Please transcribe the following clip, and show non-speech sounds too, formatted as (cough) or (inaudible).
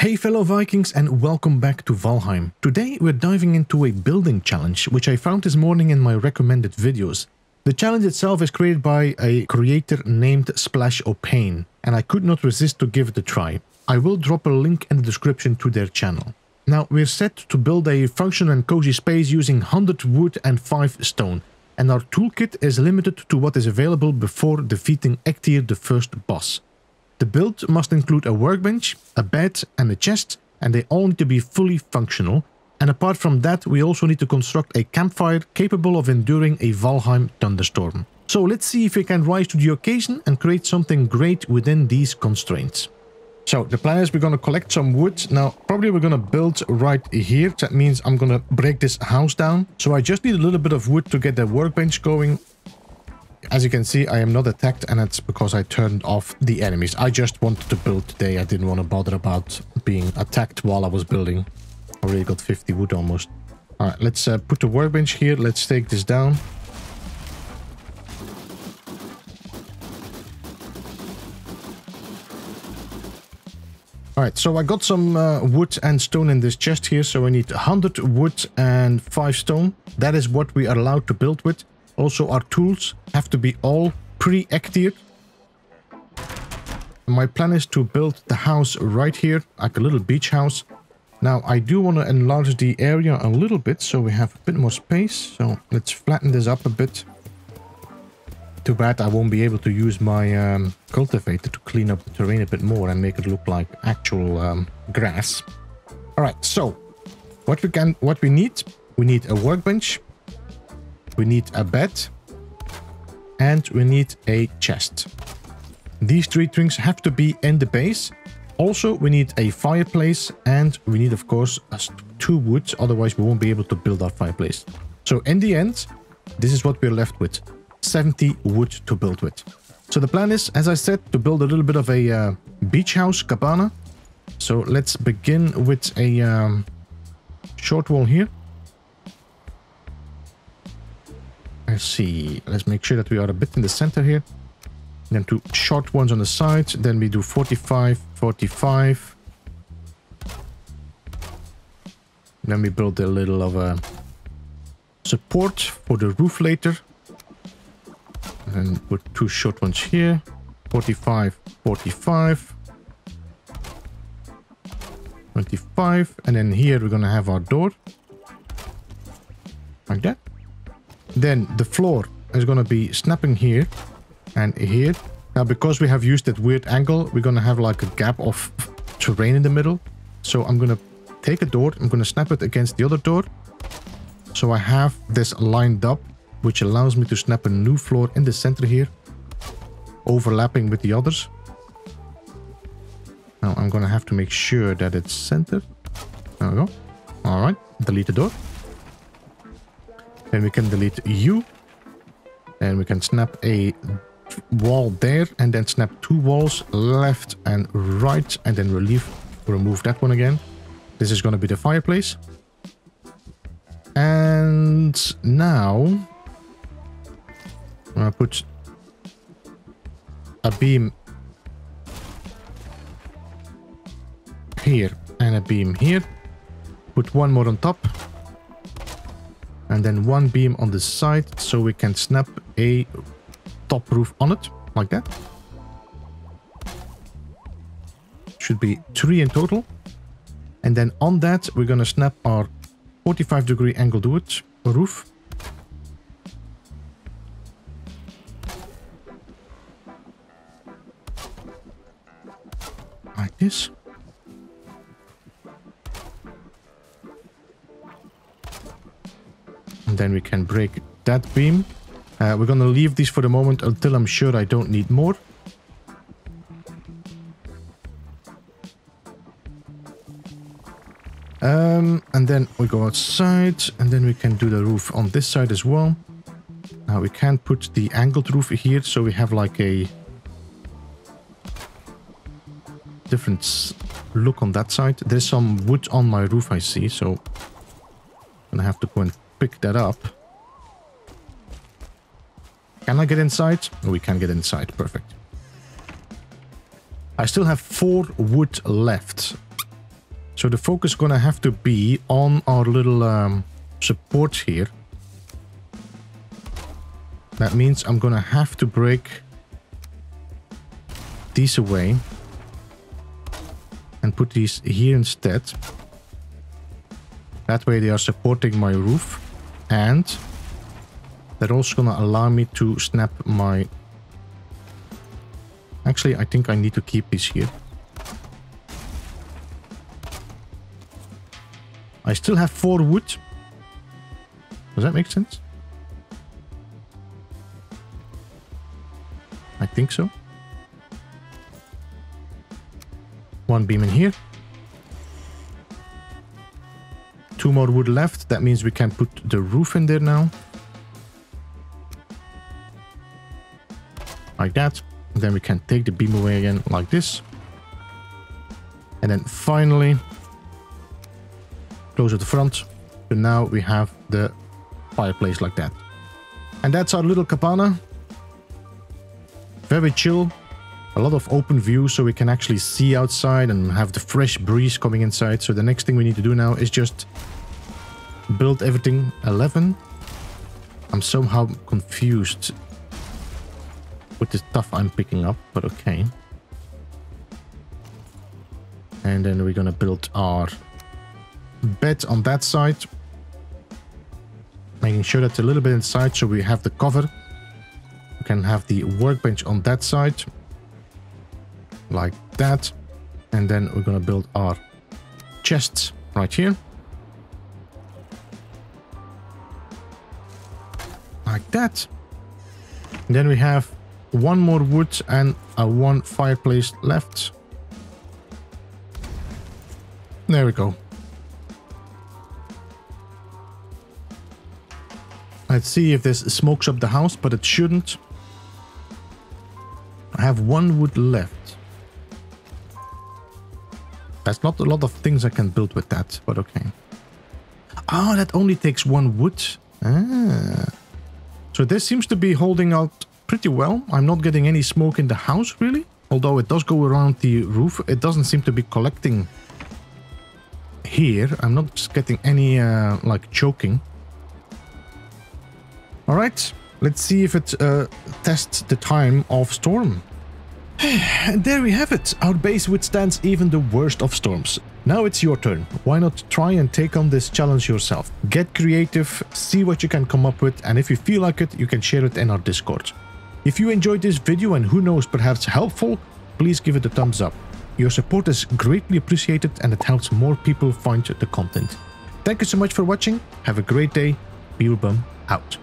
Hey fellow Vikings and welcome back to Valheim. Today we're diving into a building challenge which I found this morning in my recommended videos. The challenge itself is created by a creator named Splash O'Pain and I could not resist to give it a try. I will drop a link in the description to their channel. Now we're set to build a functional and cozy space using 100 wood and 5 stone and our toolkit is limited to what is available before defeating Eikthyr the first boss. The build must include a workbench, a bed and a chest and they all need to be fully functional. And apart from that we also need to construct a campfire capable of enduring a Valheim thunderstorm. So let's see if we can rise to the occasion and create something great within these constraints. So the plan is we're going to collect some wood. Now, probably we're going to build right here. That means I'm going to break this house down. So I just need a little bit of wood to get the workbench going. As you can see, I am not attacked and it's because I turned off the enemies. I just wanted to build today. I didn't want to bother about being attacked while I was building. I already got 50 wood almost. All right, let's uh, put the workbench here. Let's take this down. Alright, so I got some uh, wood and stone in this chest here, so I need 100 wood and 5 stone. That is what we are allowed to build with. Also, our tools have to be all pre-Eikthyr. My plan is to build the house right here, like a little beach house. Now, I do want to enlarge the area a little bit, so we have a bit more space. So let's flatten this up a bit. Too bad I won't be able to use my um, cultivator to clean up the terrain a bit more and make it look like actual um, grass. All right, so what we can, what we need, we need a workbench, we need a bed, and we need a chest. These three things have to be in the base. Also, we need a fireplace and we need, of course, two wood. Otherwise, we won't be able to build our fireplace. So in the end, this is what we're left with. 70 wood to build with. So the plan is, as I said, to build a little bit of a uh, beach house cabana. So let's begin with a um, short wall here. Let's see. Let's make sure that we are a bit in the center here. Then two short ones on the sides. Then we do 45, 45. Then we build a little of a support for the roof later. And put two short ones here. 45, 45. 25. And then here we're going to have our door. Like that. Then the floor is going to be snapping here and here. Now, because we have used that weird angle, we're going to have like a gap of terrain in the middle. So I'm going to take a door. I'm going to snap it against the other door. So I have this lined up, which allows me to snap a new floor in the center here, overlapping with the others. Now I'm going to have to make sure that it's centered. There we go. All right, delete the door. Then we can delete you. And we can snap a wall there and then snap two walls left and right and then relieve remove that one again. This is going to be the fireplace. And now to put a beam here and a beam here. Put one more on top and then one beam on the side so we can snap a top roof on it like that. Should be three in total. And then on that we're gonna snap our 45 degree angled wood roof. Like this then we can break that beam. Uh, we're going to leave these for the moment until I'm sure I don't need more. Um, and then we go outside and then we can do the roof on this side as well. Now we can put the angled roof here so we have like a different look on that side. There's some wood on my roof I see, so I'm gonna have to go and pick that up. Can I get inside? we can get inside. Perfect. I still have four wood left. So the focus is gonna have to be on our little um, support here. That means I'm gonna have to break these away and put these here instead. That way they are supporting my roof and they're also gonna allow me to snap my... Actually, I think I need to keep this here. I still have four wood. Does that make sense? I think so. One beam in here. Two more wood left. That means we can put the roof in there now. Like that. And then we can take the beam away again like this. And then finally, close at the front. So now we have the fireplace like that. And that's our little cabana. Very chill, a lot of open view so we can actually see outside and have the fresh breeze coming inside. So the next thing we need to do now is just build everything 11. I'm somehow confused with the stuff I'm picking up, but okay. And then we're gonna build our bed on that side. Making sure that's a little bit inside so we have the cover. We can have the workbench on that side like that. And then we're going to build our chests right here. Like that. And then we have one more wood and a one fireplace left. There we go. Let's see if this smokes up the house, but it shouldn't. I have one wood left. There's not a lot of things I can build with that, but okay. Oh, that only takes one wood. Ah. So this seems to be holding out pretty well. I'm not getting any smoke in the house, really. Although it does go around the roof, it doesn't seem to be collecting here. I'm not getting any, uh, like, choking. Alright, let's see if it uh, tests the time of storm. And (sighs) there we have it. Our base withstands even the worst of storms. Now it's your turn. Why not try and take on this challenge yourself? Get creative, see what you can come up with, and if you feel like it, you can share it in our Discord. If you enjoyed this video and who knows, perhaps helpful, please give it a thumbs up. Your support is greatly appreciated and it helps more people find the content. Thank you so much for watching, have a great day, Beeblebum out.